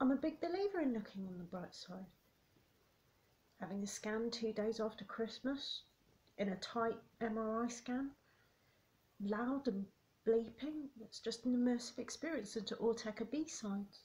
I'm a big believer in looking on the bright side. Having a scan two days after Christmas in a tight MRI scan, loud and bleeping, it's just an immersive experience into Autechre B sides.